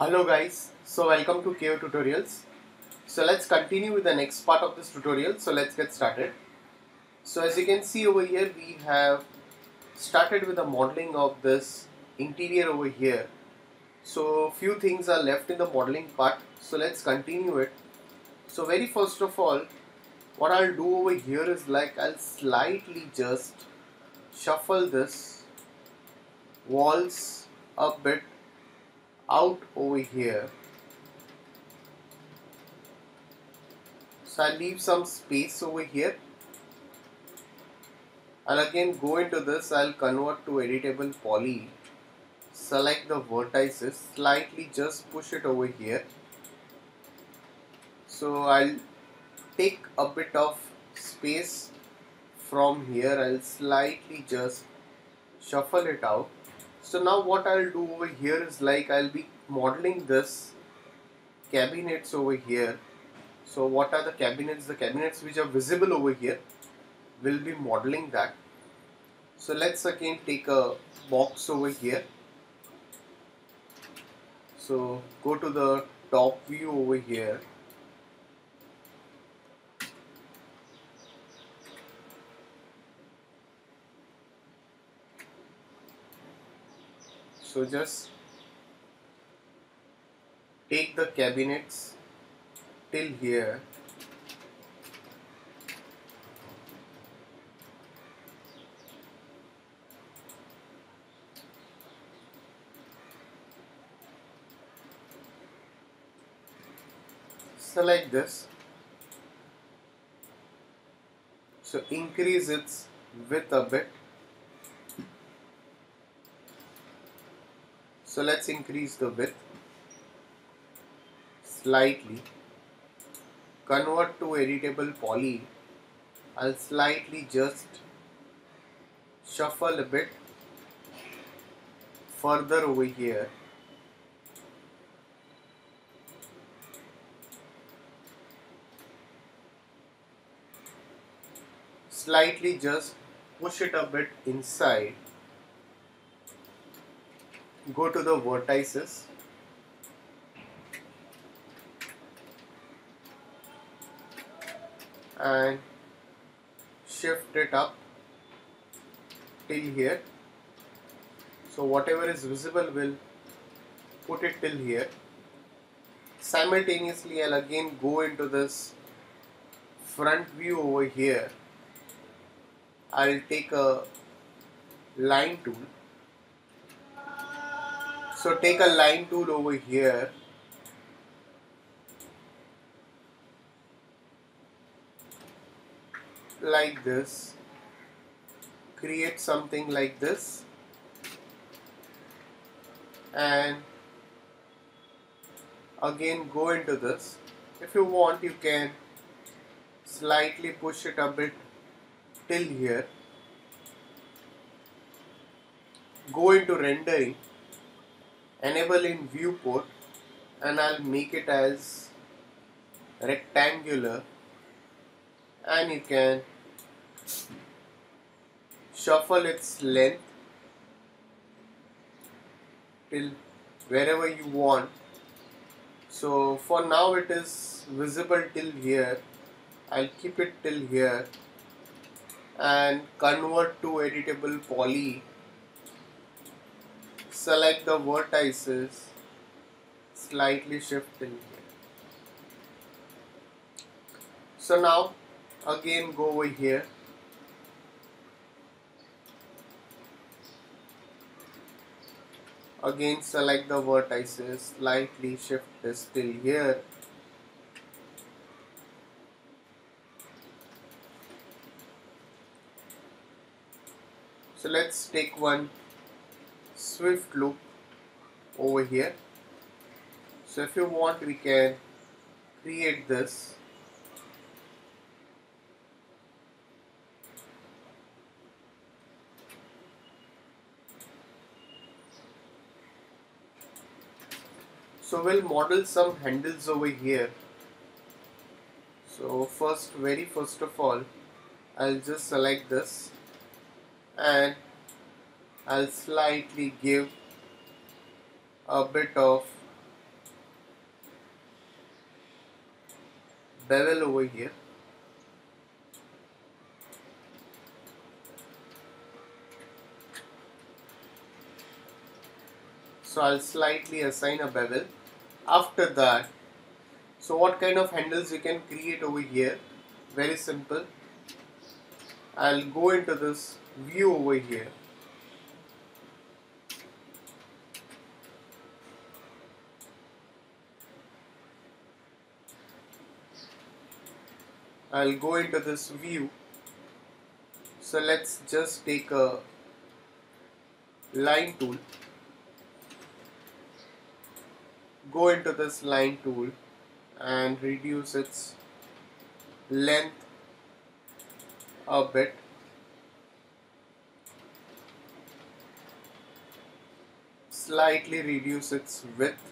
Hello guys, so welcome to Kayo Tutorials. So let's continue with the next part of this tutorial. So let's get started. So as you can see over here, we have started with the modeling of this interior over here. So few things are left in the modeling part. So let's continue it. So very first of all, what I'll do over here is like I'll slightly just shuffle this walls a bit out over here. So I'll leave some space over here. I'll again go into this. I'll convert to editable poly. Select the vertices. Slightly just push it over here. So I'll take a bit of space from here. I'll slightly just shuffle it out so now what I'll do over here is like I'll be modeling this cabinets over here. So what are the cabinets? The cabinets which are visible over here will be modeling that. So let's again take a box over here. So go to the top view over here so just take the cabinets till here. Select this. So increase its width a bit So let's increase the width slightly. Convert to editable poly. I'll slightly just shuffle a bit further over here. Slightly just push it a bit inside go to the vertices. And shift it up till here. So whatever is visible will put it till here. Simultaneously I'll again go into this front view over here. I'll take a line tool so take a line tool over here. Like this. Create something like this. And again go into this. If you want you can slightly push it a bit till here. Go into rendering enable in viewport and I'll make it as rectangular and you can shuffle its length till wherever you want. So for now it is visible till here. I'll keep it till here and convert to editable poly select the vertices, slightly shift in here. So now again go over here. Again select the vertices, slightly shift this till here. So let's take one swift loop over here. So if you want we can create this. So we'll model some handles over here. So first very first of all I'll just select this and I'll slightly give a bit of bevel over here. So I'll slightly assign a bevel. After that so what kind of handles you can create over here? Very simple. I'll go into this view over here. I'll go into this view. So let's just take a line tool. Go into this line tool and reduce its length a bit. Slightly reduce its width.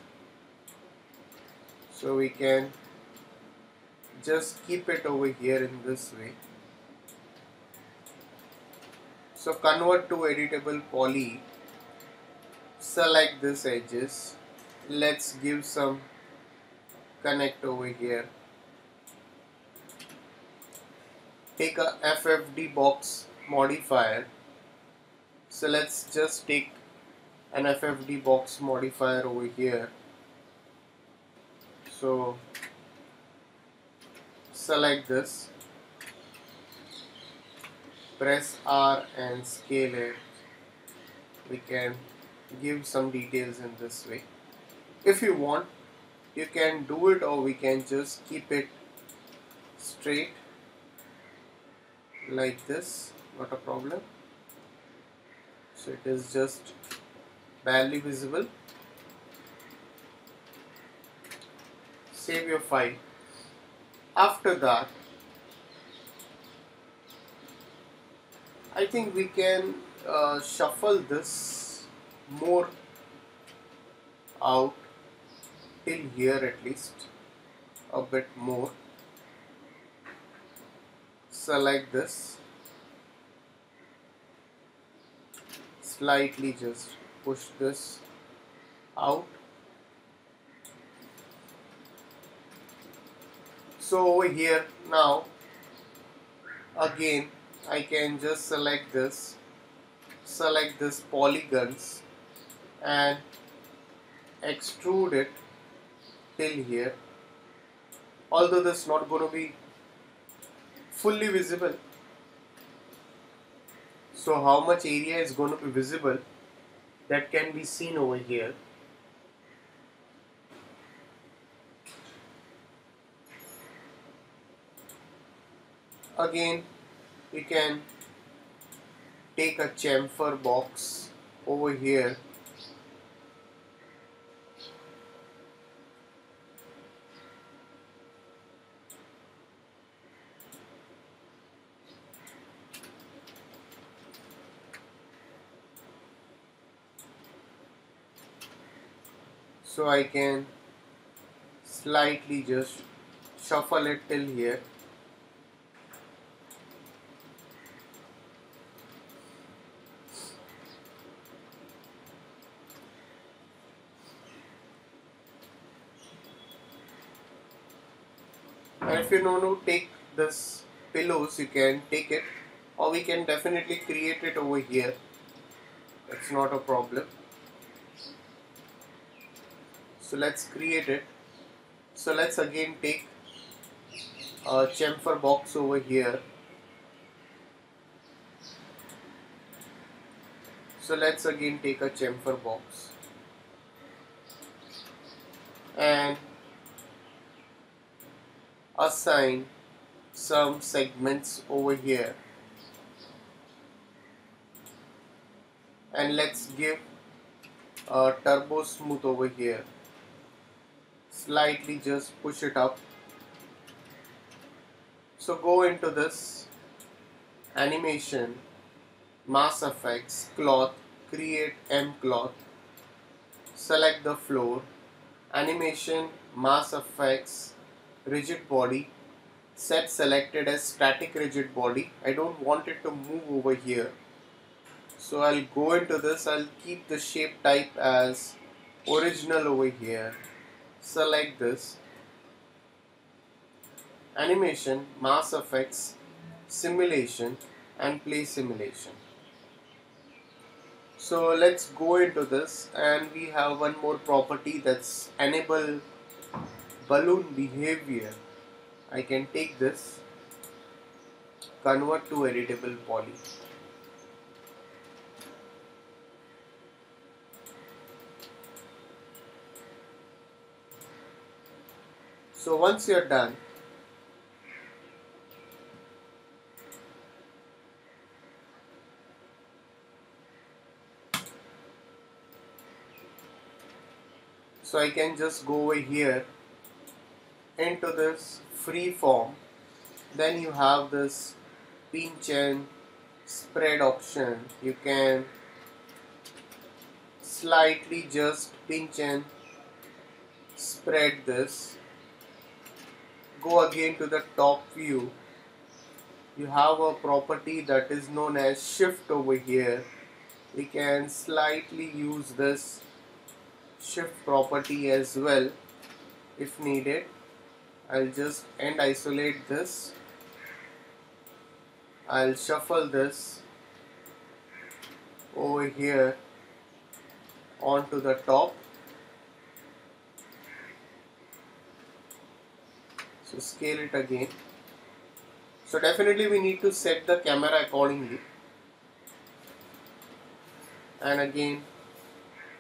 So we can just keep it over here in this way. So convert to editable poly. Select this edges. Let's give some connect over here. Take a FFD box modifier. So let's just take an FFD box modifier over here. So select this. Press R and scale it. We can give some details in this way. If you want you can do it or we can just keep it straight like this. Not a problem. So it is just barely visible. Save your file after that I think we can uh, shuffle this more out till here at least a bit more. Select this. Slightly just push this out so over here now again I can just select this select this polygons and extrude it till here. Although this is not going to be fully visible. So how much area is going to be visible that can be seen over here again we can take a chamfer box over here. So I can slightly just shuffle it till here and if you want to take this pillows you can take it. Or we can definitely create it over here. It's not a problem. So let's create it. So let's again take a chamfer box over here. So let's again take a chamfer box. And assign some segments over here. And let's give a turbo smooth over here. Slightly just push it up. So go into this animation MassFX cloth create mCloth select the floor animation MassFX rigid body set selected as static rigid body. I don't want it to move over here. So I'll go into this. I'll keep the shape type as original over here. Select this. Animation, MassFX, simulation and play simulation. So let's go into this and we have one more property that's enable balloon behavior. I can take this, convert to editable poly. So once you're done, so I can just go over here into this free form then you have this pinch and spread option. You can slightly just pinch and spread this. Go again to the top view. You have a property that is known as shift over here. We can slightly use this shift property as well if needed I'll just end isolate this. I'll shuffle this over here onto the top. So scale it again. So definitely we need to set the camera accordingly. And again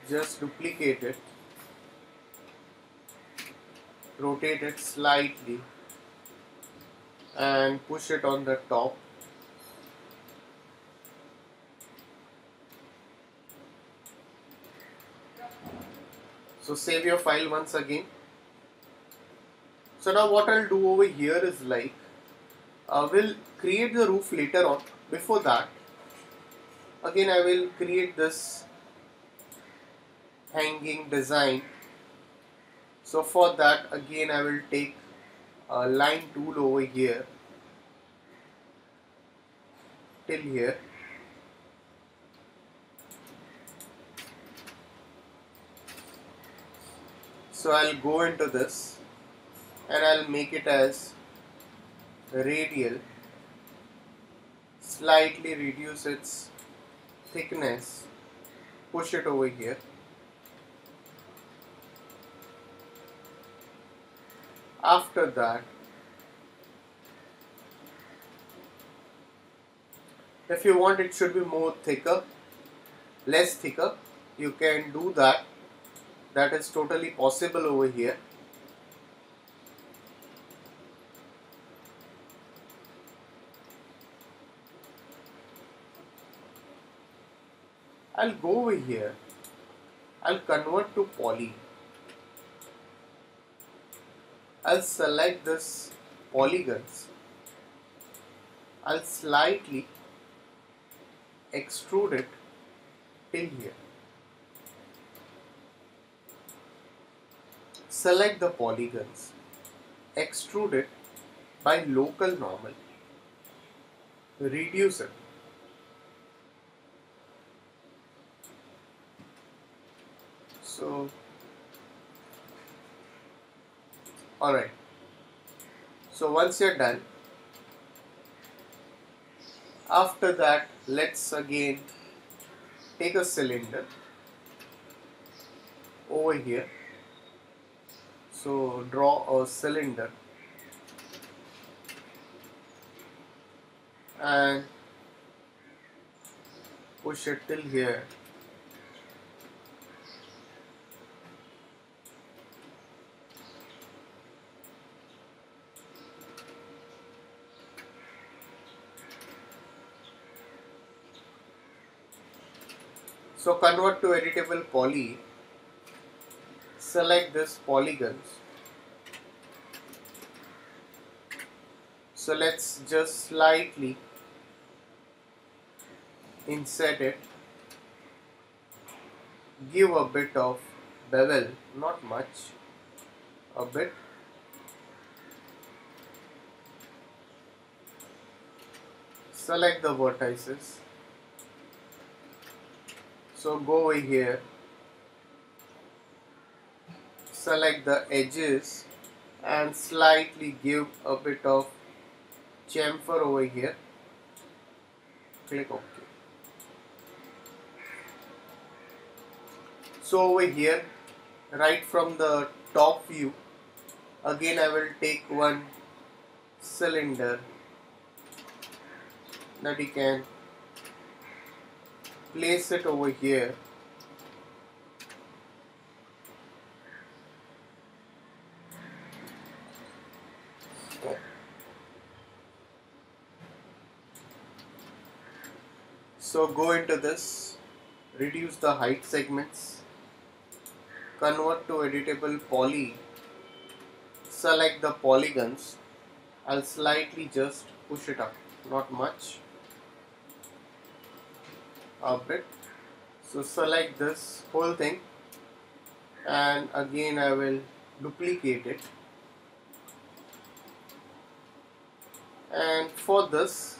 just duplicate it rotate it slightly and push it on the top. So save your file once again. So now what I'll do over here is like uh, we'll create the roof later on. Before that again I will create this hanging design so for that again I will take a line tool over here. Till here. So I'll go into this and I'll make it as radial. Slightly reduce its thickness. Push it over here after that if you want it should be more thicker less thicker. You can do that. That is totally possible over here. I'll go over here. I'll convert to poly I'll select this polygons. I'll slightly extrude it till here. Select the polygons. Extrude it by local normal. Reduce it. So alright. So once you're done after that let's again take a cylinder over here. So draw a cylinder. And push it till here So convert to editable poly, select this polygons. So let's just slightly insert it, give a bit of bevel, not much, a bit. Select the vertices so go over here. Select the edges and slightly give a bit of chamfer over here. Click OK. So over here right from the top view again I will take one cylinder that you can place it over here. So go into this. Reduce the height segments. Convert to editable poly. Select the polygons. I'll slightly just push it up. Not much bit so select this whole thing. And again I will duplicate it. And for this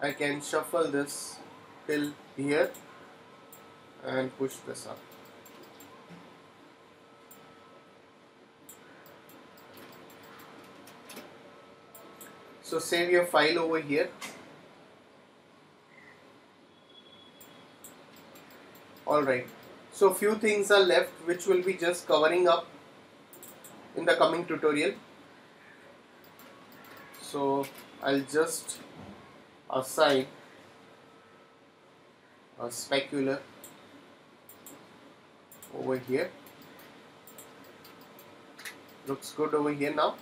I can shuffle this till here and push this up. So save your file over here alright. So few things are left which will be just covering up in the coming tutorial. So I'll just assign a specular over here. Looks good over here now.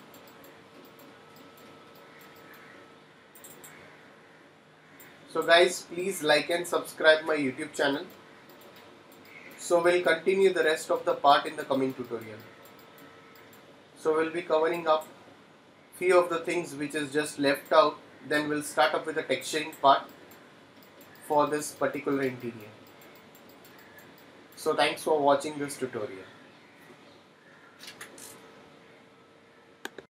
So guys please like and subscribe my youtube channel so we'll continue the rest of the part in the coming tutorial. So we'll be covering up few of the things which is just left out then we'll start up with the texturing part for this particular interior. So thanks for watching this tutorial.